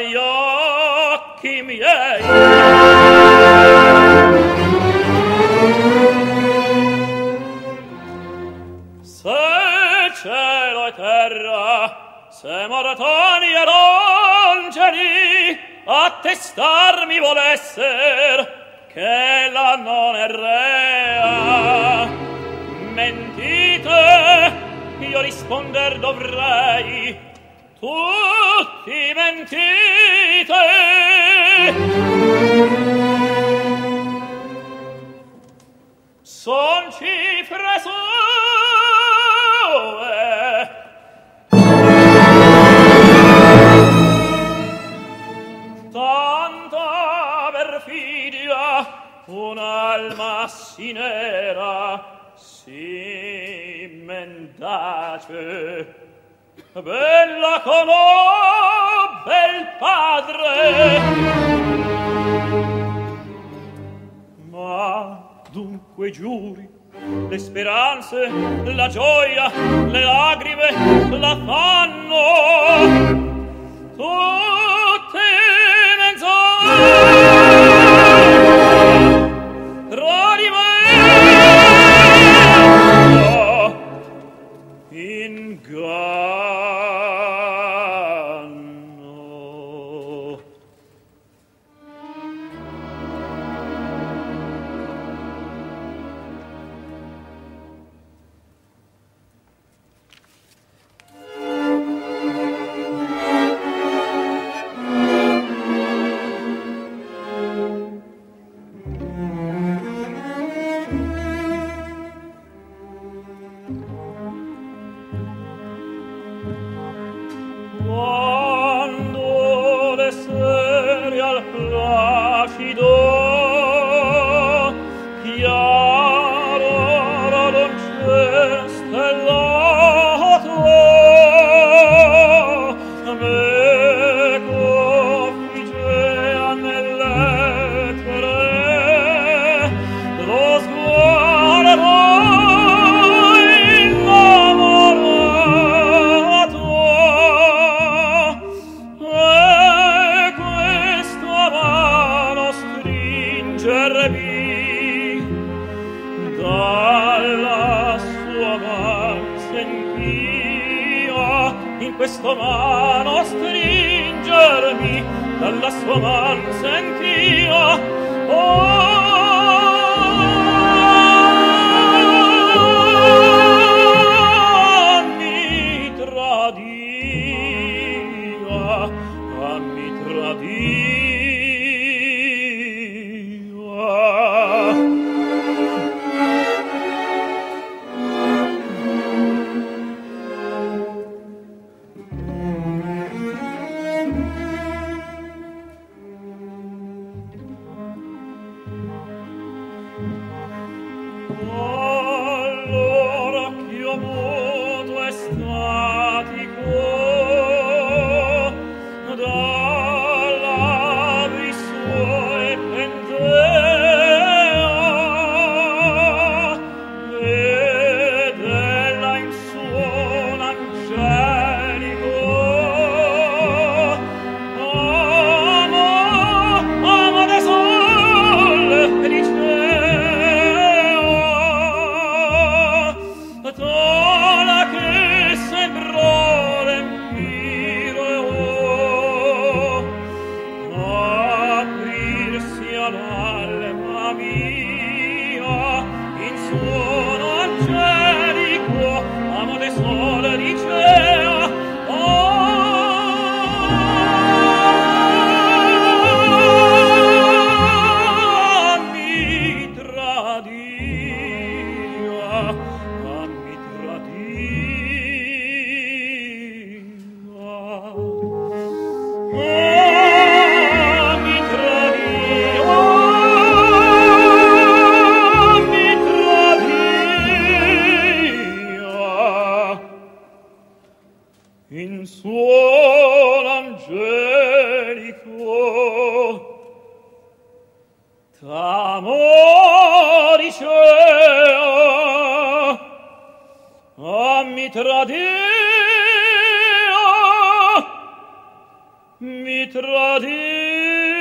agli occhi miei. Se cielo e terra, se maratoni ed angeli attestarmi volesser, che la non è rea. Mentite, io risponder dovrei, tutti mentite. Son cifre sue. Tanta perfidia un'alma sinera si mendace bella conobbe oh, il padre. Ma dunque giuri le speranze la gioia le lagrime la fanno tutte menzogne questo mano stringermi dalla sua man sentia oh tradia, a mi tradia. in suon angelico. T'amoricea a mi tradia mi tradia.